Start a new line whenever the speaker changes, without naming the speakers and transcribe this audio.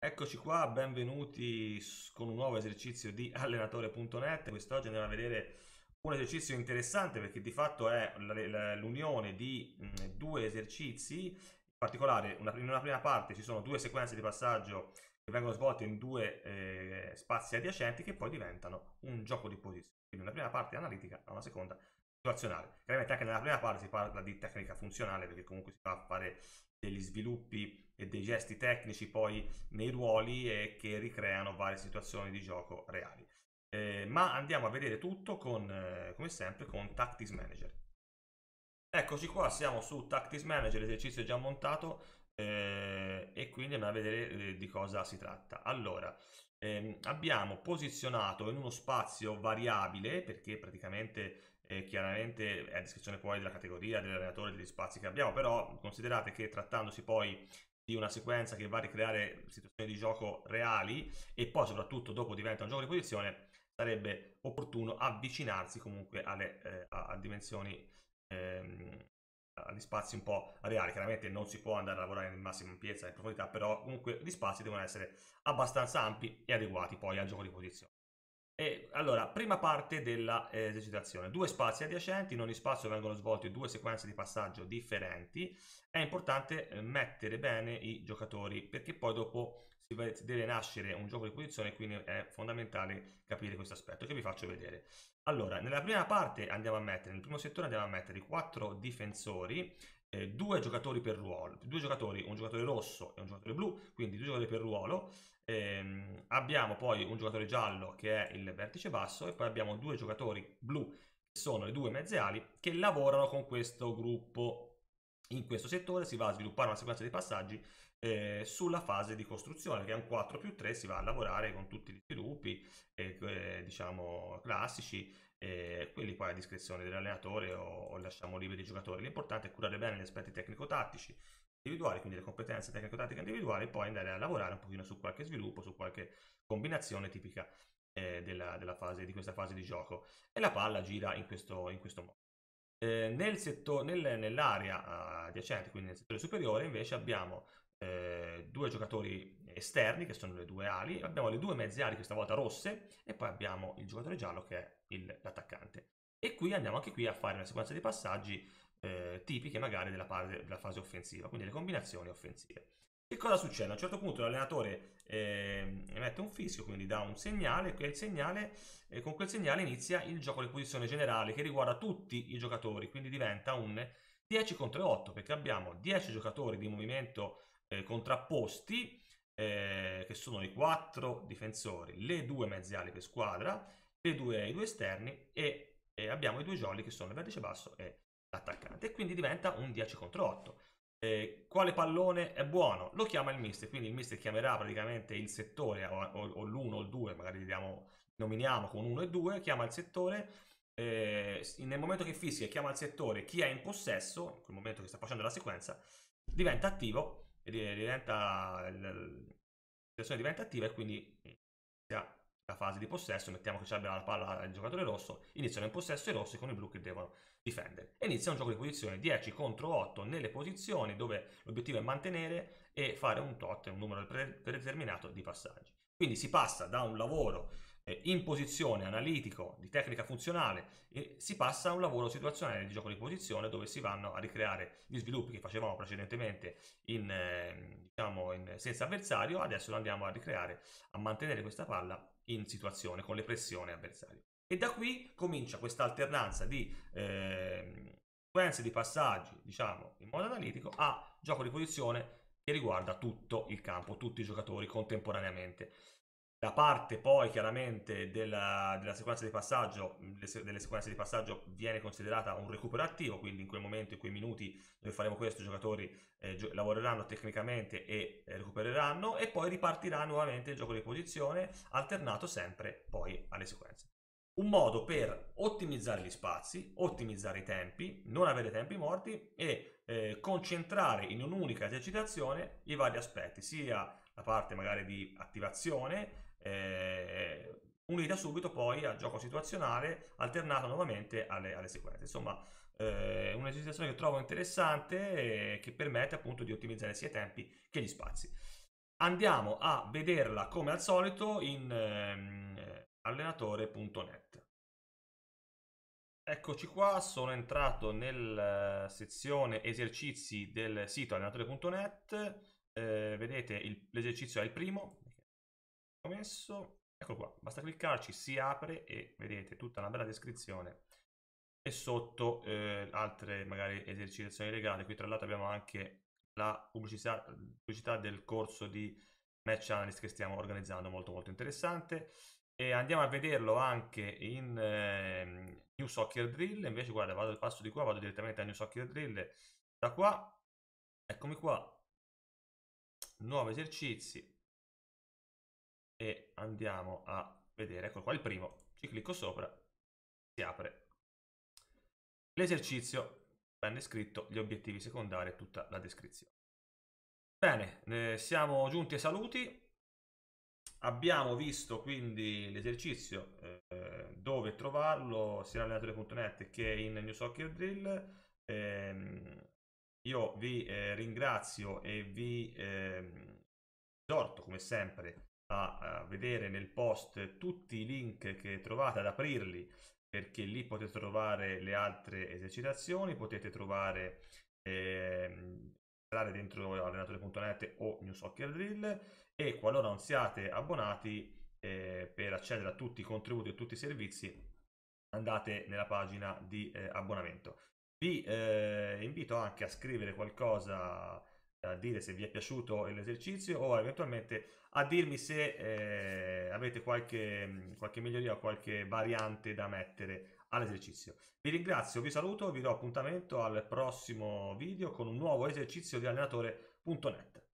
Eccoci qua, benvenuti con un nuovo esercizio di allenatore.net. Quest'oggi andiamo a vedere un esercizio interessante perché di fatto è l'unione di due esercizi, in particolare in una prima parte ci sono due sequenze di passaggio che vengono svolte in due eh, spazi adiacenti che poi diventano un gioco di posizione. Quindi una prima parte analitica una seconda situazionale. Chiaramente anche nella prima parte si parla di tecnica funzionale perché comunque si va a fare degli sviluppi e dei gesti tecnici poi nei ruoli e che ricreano varie situazioni di gioco reali. Eh, ma andiamo a vedere tutto con, eh, come sempre, con Tactics Manager. Eccoci qua, siamo su Tactics Manager, l'esercizio è già montato eh, e quindi andiamo a vedere eh, di cosa si tratta. Allora, ehm, abbiamo posizionato in uno spazio variabile, perché praticamente eh, chiaramente è a descrizione poi della categoria, dell'allenatore, degli spazi che abbiamo, però considerate che trattandosi poi di una sequenza che va a ricreare situazioni di gioco reali e poi soprattutto dopo diventa un gioco di posizione, sarebbe opportuno avvicinarsi comunque alle, eh, a, dimensioni ehm, agli spazi un po' reali. Chiaramente non si può andare a lavorare in massima ampiezza e profondità, però comunque gli spazi devono essere abbastanza ampi e adeguati poi al gioco di posizione. E allora, prima parte dell'esercitazione. Due spazi adiacenti, in ogni spazio vengono svolte due sequenze di passaggio differenti. È importante eh, mettere bene i giocatori perché poi dopo si deve nascere un gioco di posizione, quindi è fondamentale capire questo aspetto che vi faccio vedere. Allora, nella prima parte andiamo a mettere, nel primo settore andiamo a mettere i quattro difensori eh, due giocatori per ruolo, due giocatori, un giocatore rosso e un giocatore blu, quindi due giocatori per ruolo. Ehm, abbiamo poi un giocatore giallo che è il vertice basso e poi abbiamo due giocatori blu che sono le due mezze ali che lavorano con questo gruppo. In questo settore si va a sviluppare una sequenza di passaggi eh, sulla fase di costruzione che è un 4 più 3 si va a lavorare con tutti gli sviluppi eh, diciamo classici quelli poi a discrezione dell'allenatore o, o, lasciamo liberi i giocatori. L'importante è curare bene gli aspetti tecnico-tattici individuali, quindi le competenze tecnico-tattiche individuali e poi andare a lavorare un pochino su qualche sviluppo, su qualche combinazione tipica eh, della, della fase, di questa fase di gioco. E la palla gira in questo, in questo modo. Eh, nel settor, nel, nell'area adiacente, quindi nel settore superiore, invece abbiamo eh, due giocatori esterni che sono le due ali, abbiamo le due mezze ali questa volta rosse e poi abbiamo il giocatore giallo che è il, l'attaccante. E qui andiamo anche qui a fare una sequenza di passaggi eh, tipiche magari della, parte, della fase offensiva, quindi le combinazioni offensive. Che cosa succede? A un certo punto l'allenatore eh, emette un fischio, quindi dà un segnale, e segnale, eh, con quel segnale inizia il gioco di posizione generale che riguarda tutti i giocatori, quindi diventa un 10 contro 8 perché abbiamo 10 giocatori di movimento eh, contrapposti eh, che sono i quattro difensori, le due mezze ali per squadra, due, i due esterni e, e, abbiamo i due jolly che sono il vertice basso e l'attaccante e quindi diventa un 10 contro 8. Eh, quale pallone è buono? Lo chiama il mister, quindi il mister chiamerà praticamente il settore o, o, o l'1 o il 2, magari diamo, nominiamo con 1 e 2, chiama il settore, eh, nel momento che fischia chiama il settore chi è in possesso, in quel momento che sta facendo la sequenza, diventa attivo diventa la situazione diventa attiva e quindi inizia fase di possesso, mettiamo che ci abbia la palla il giocatore rosso, iniziano in possesso i rossi con i blu che devono difendere. E inizia un gioco di posizione 10 contro 8 nelle posizioni dove l'obiettivo è mantenere e fare un tot, un numero predeterminato di passaggi. Quindi si passa da un lavoro eh, in posizione analitico di tecnica funzionale e si passa a un lavoro situazionale di gioco di posizione dove si vanno a ricreare gli sviluppi che facevamo precedentemente in, eh, diciamo in, senza avversario, adesso lo andiamo a ricreare, a mantenere questa palla in situazione con le pressioni avversario. E da qui comincia questa alternanza di eh, sequenze di passaggi, diciamo, in modo analitico a gioco di posizione che riguarda tutto il campo, tutti i giocatori contemporaneamente. La parte poi chiaramente della, della sequenza di passaggio, delle sequenze di passaggio viene considerata un recupero attivo, quindi in quel momento, in quei minuti dove faremo questo, i giocatori eh, gio- lavoreranno tecnicamente e eh, recupereranno e poi ripartirà nuovamente il gioco di posizione, alternato sempre poi alle sequenze. Un modo per ottimizzare gli spazi, ottimizzare i tempi, non avere tempi morti e eh, concentrare in un'unica esercitazione i vari aspetti, sia la parte magari di attivazione, eh, unita subito poi al gioco situazionale alternato nuovamente alle, alle sequenze. Insomma, eh, un'esercitazione che trovo interessante e che permette appunto di ottimizzare sia i tempi che gli spazi. andiamo a vederla come al solito in ehm, allenatore.net. Eccoci qua, sono entrato nella sezione esercizi del sito allenatore.net. Eh, vedete l'esercizio è il primo, messo, ecco qua, basta cliccarci, si apre e vedete tutta una bella descrizione e sotto eh, altre magari esercitazioni legate. Qui tra l'altro abbiamo anche la pubblicità, pubblicità del corso di match analyst che stiamo organizzando, molto molto interessante. E andiamo a vederlo anche in eh, New Soccer Drill. Invece, guarda, vado, passo di qua, vado direttamente a New Soccer Drill. Da qua, eccomi qua, nuovi esercizi. E andiamo a vedere, ecco qua il primo. Ci clicco sopra, si apre l'esercizio, ben descritto, gli obiettivi secondari e tutta la descrizione. Bene, eh, siamo giunti ai saluti. Abbiamo visto quindi l'esercizio eh, dove trovarlo sia in allenatore.net che in New Soccer Drill. Eh, io vi eh, ringrazio e vi ehm, esorto come sempre a, vedere nel post tutti i link che trovate ad aprirli perché lì potete trovare le altre esercitazioni, potete trovare ehm, entrare dentro allenatore.net o New Soccer Drill e qualora non siate abbonati eh, per accedere a tutti i contributi e tutti i servizi andate nella pagina di eh, abbonamento. Vi eh, invito anche a scrivere qualcosa a dire se vi è piaciuto l'esercizio o eventualmente a dirmi se eh, avete qualche, qualche miglioria o qualche variante da mettere all'esercizio. Vi ringrazio, vi saluto, vi do appuntamento al prossimo video con un nuovo esercizio di allenatore.net.